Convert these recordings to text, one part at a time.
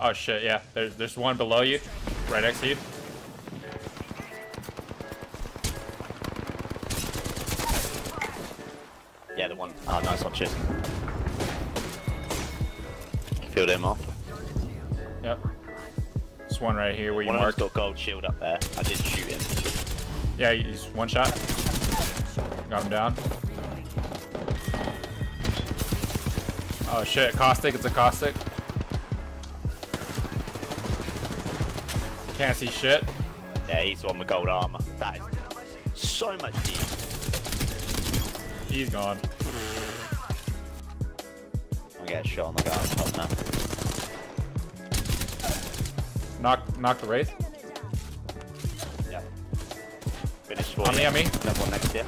Oh shit, yeah. There's there's one below you, right next to you. Yeah, the one. Oh, nice one, cheers. Killed him off. Yep. This one right here where you One marked. got gold shield up there. I did shoot him. Yeah, he's one shot. Got him down. Oh shit, caustic, it's a caustic. Can't see shit. Yeah, he's the one with gold armor. That is so much deep. He's gone. I get a shot on the guy on top now. Knock knock the wraith. Yeah. Finished for On me, on me. Another one next to you.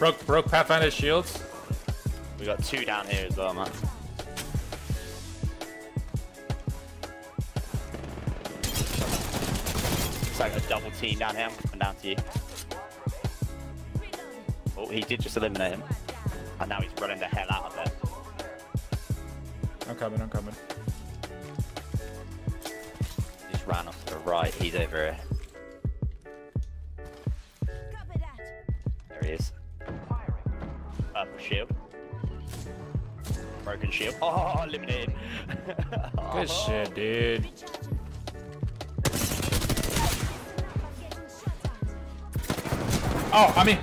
Broke broke Pathfinder's shields. We got two down here as well, man. It's like a double team down here. I'm coming down to you. Oh, he did just eliminate him. And now he's running the hell out of there. I'm coming, I'm coming. He just ran off to the right. He's over here. Shield. Broken shield. Oh, eliminated. Good shit, dude. Oh, I mean.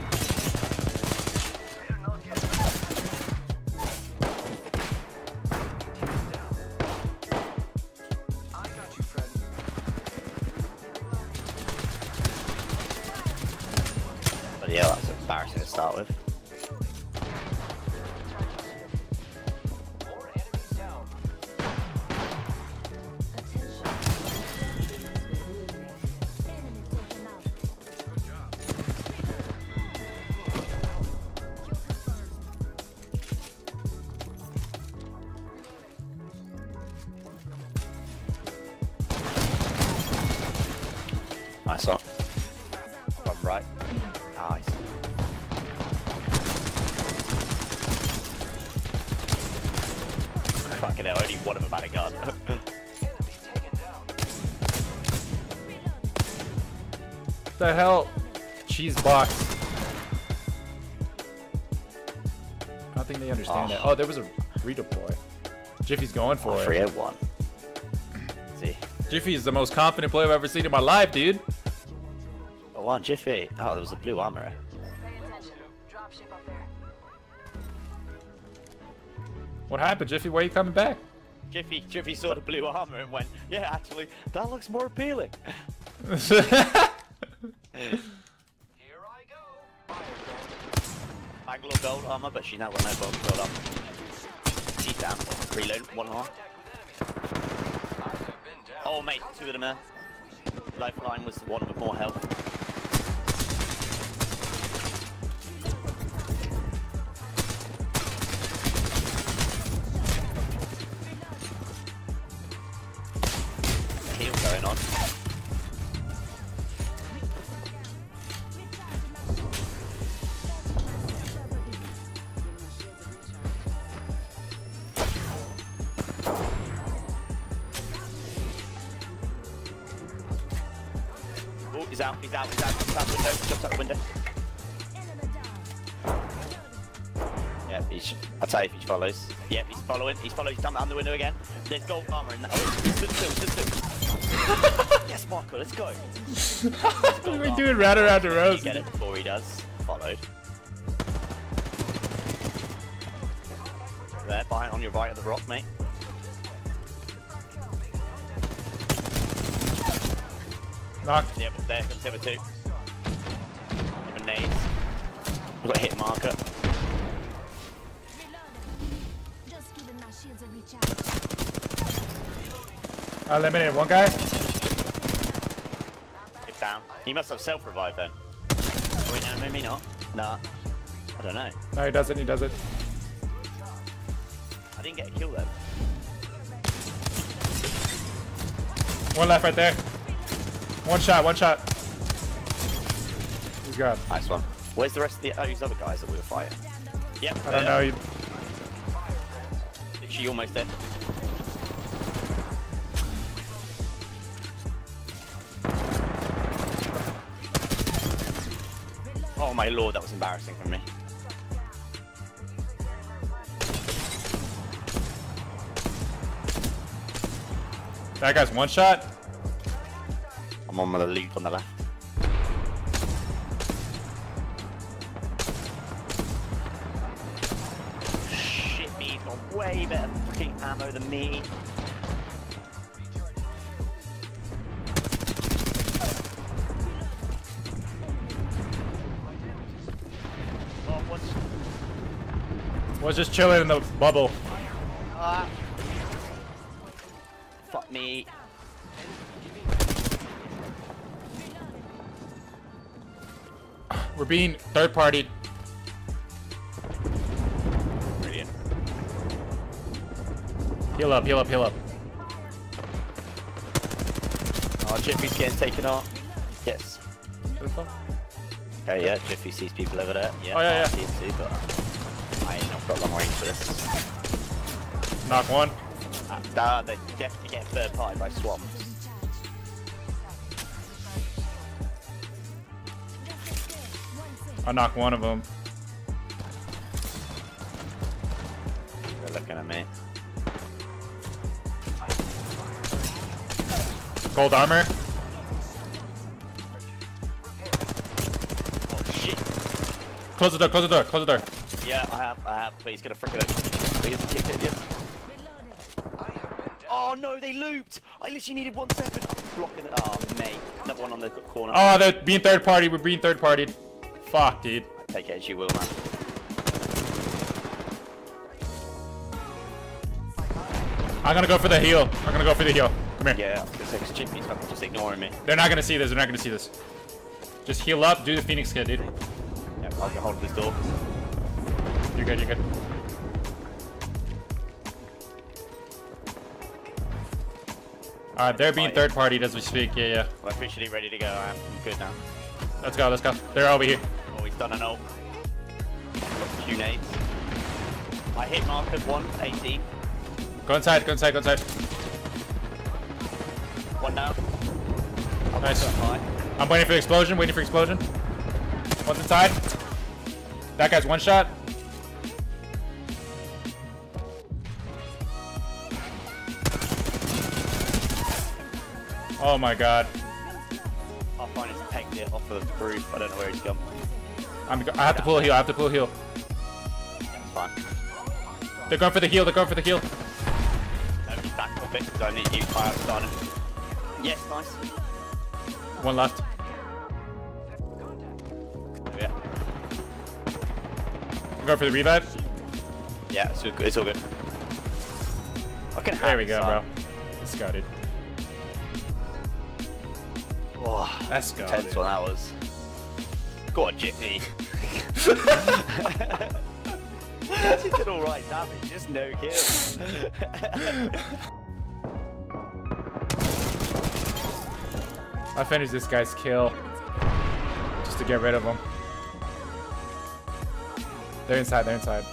But yeah, that's embarrassing to start with. Nice one. One right. Nice. Fucking hell, only one of them had a gun. the hell? Cheese box. I don't think they understand Oh. that. Oh, there was a redeploy. Jiffy's going for oh, it. 301. See. Jiffy is the most confident player I've ever seen in my life, dude. One Jiffy. Oh, there was a blue armor. What happened, Jiffy? Why are you coming back? Jiffy, Jiffy saw the blue armor and went, yeah, actually, that looks more appealing. Here I go. Bangalore gold armor, but she's now got no gold, gold armor. She's down. Reload, one arm. Oh, mate, two of them there. Lifeline was the one with more health. He's out, he's out, he's out, jumps out the window, jumps out the window. Yeah, he's, I'll tell you if he follows. Yeah, he's following, he's following, he's out the window again. There's gold armor in that. Oh, he's stood still, stood still. yes, Marco, let's go. what are we doing right around the rose? get it before he does. Followed. There, behind on your right of the rock, mate. Knock. Yeah, but there comes the other two. Grenades. We've got a hit marker. Uh, I eliminated one guy. Hit down. He must have self-revived then. Wait, no, maybe not. Nah. I don't know. No, he doesn't. He doesn't. I didn't get a kill then. One left right there. One shot. One shot. He's gone. Nice one. Where's the rest of the oh, these other guys that we were fighting? Yep. I don't know. You... Literally almost dead. Oh my lord, that was embarrassing for me. That guy's one shot. I'm on the loop on the left. Shit, he's got way better freaking ammo than me. Oh, what's... Was just chilling in the bubble. Ah. Fuck me. We're being third party. Brilliant. Heal up, heal up, heal up. Oh, Jiffy's getting taken off. Yes. Okay, yeah, Jiffy sees people over there. Yeah, Oh, yeah, I yeah. see him too, but I ain't not got long range for this. Knock one. Uh, nah, they definitely get third party by swamps. I knock one of them. They're looking at me. Gold armor. Oh shit. Close the door, close the door, close the door. Yeah, I have, I have, but he's gonna freaking it. He's kicked it, yeah. Oh no, they looped! I literally needed one second. I'm blocking it. Oh, mate. Another one on the corner. Oh, they're being third party. We're being third partied. Fuck, dude. Take it as you will, man. I'm gonna go for the heal. I'm gonna go for the heal. Come here. Yeah, I was gonna say, 'cause Jiffy's fucking just ignoring me. They're not gonna see this. They're not gonna see this. Just heal up. Do the Phoenix kit, dude. Yeah, I'll get hold of this door. You're good. You're good. Alright, they're being third partied as we speak. Yeah, yeah. We're officially ready to go. I'm good now. Let's go. Let's go. They're over here. Oh, he's done an ult. Few nades. I hit marker one, 18. Go inside. Go inside. Go inside. One down. I'll Nice. I'm waiting for the explosion. Waiting for explosion. One's inside. That guy's one shot. Oh my god. I'll find his pegged it off of the roof. I don't know where he's gone. I'm, I have to pull a heal. I have to pull a heal. Yeah, fine. They're going for the heal. They're going for the heal. No, he's back a bit because I need you fire starting. Yes, nice. One left. Yeah. Go for the revive. Yeah, it's all good. It's all good. I can There we go, this bro. up. Let's go, dude. Oh, Let's go. tense one hours. Go on, Jiffy. She did alright damage, just no kills. I finished this guy's kill. Just to get rid of him. They're inside, they're inside.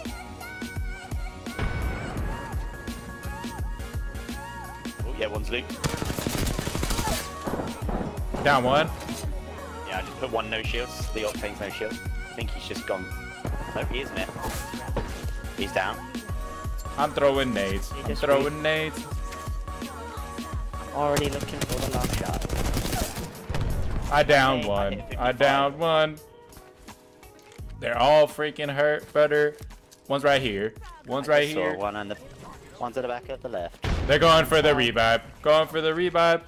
oh, yeah, one's Luke. Down one. Yeah, I just put one no shields. The Octane's no shield. I think he's just gone. No, he isn't it. He's down. I'm throwing nades. He I'm just throwing nades. Already looking for the long shot. I downed Hey, one. hit I 55. downed one. They're all freaking hurt, brother. One's right here. One's right Saw here. one on the, one's at the back of the left. They're going for the revive. Going for the revive.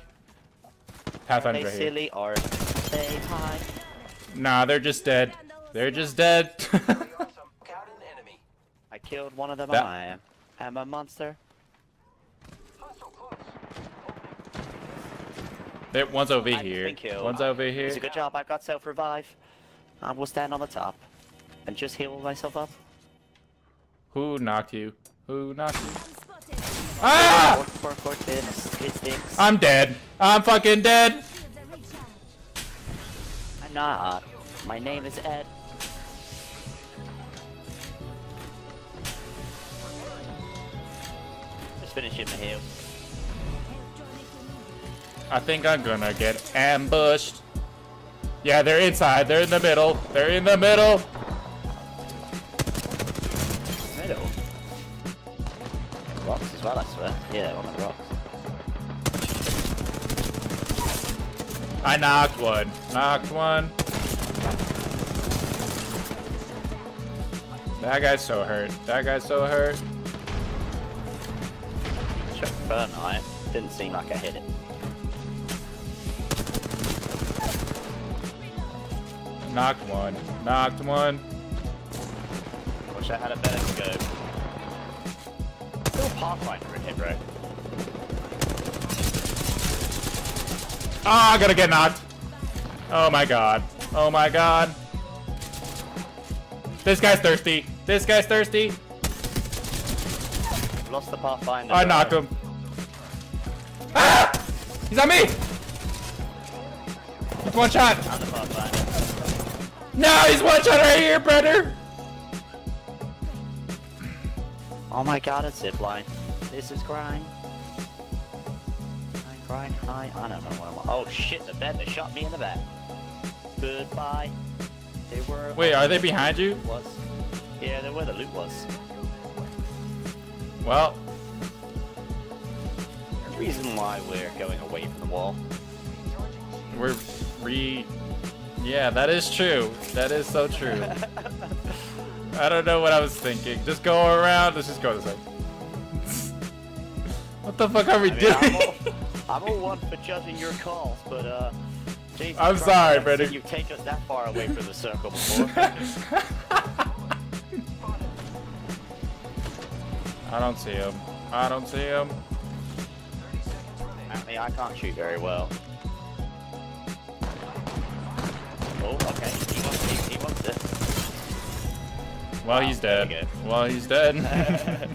Are Pathfinder's they right here. silly or they high? Nah, they're just dead. They're just dead. I killed one of them. That- I am. A monster. There- one's over I've here. One's over here. It's a good job. I've got self revive. I will stand on the top and just heal myself up. Who knocked you? Who knocked you? Ah! I'm dead. I'm fucking dead. I'm not. My name is Ed. Just finish him here. I think I'm gonna get ambushed. Yeah, they're inside. They're in the middle. They're in the middle. Well, I swear. Yeah, on the rocks. I knocked one. Knocked one. That guy's so hurt. That guy's so hurt. Check burn eye. Didn't seem like I hit it. Knocked one. Knocked one. Wish I had a better scope. Still Pathfinder in here, bro. Oh, I gotta get knocked. Oh my god. Oh my god. This guy's thirsty. This guy's thirsty. Lost the Pathfinder. I knocked him. Ah! He's on me! He's one shot. And the Pathfinder. No, he's one shot right here, brother. Oh my god, a zipline. This is grind. Grind, grind, high. I don't know what I'm Oh shit, the bed, they shot me in the back. Goodbye. They were. Wait, are they behind you? Was. Yeah, they're where the loot was. Well, The reason why we're going away from the wall. we're re. Yeah, that is true. That is so true. I don't know what I was thinking. Just go around. Let's just go this way. what the fuck are we I mean, doing? I'm, all, I'm all one for judging your calls, but uh. Jesus I'm Christ, sorry, brother. seen You take us that far away from the circle before. I don't see him. I don't see him. Apparently, I can't shoot very well. Oh, okay. He wants, he, he wants it. Well, he's dead. we Well, he's dead.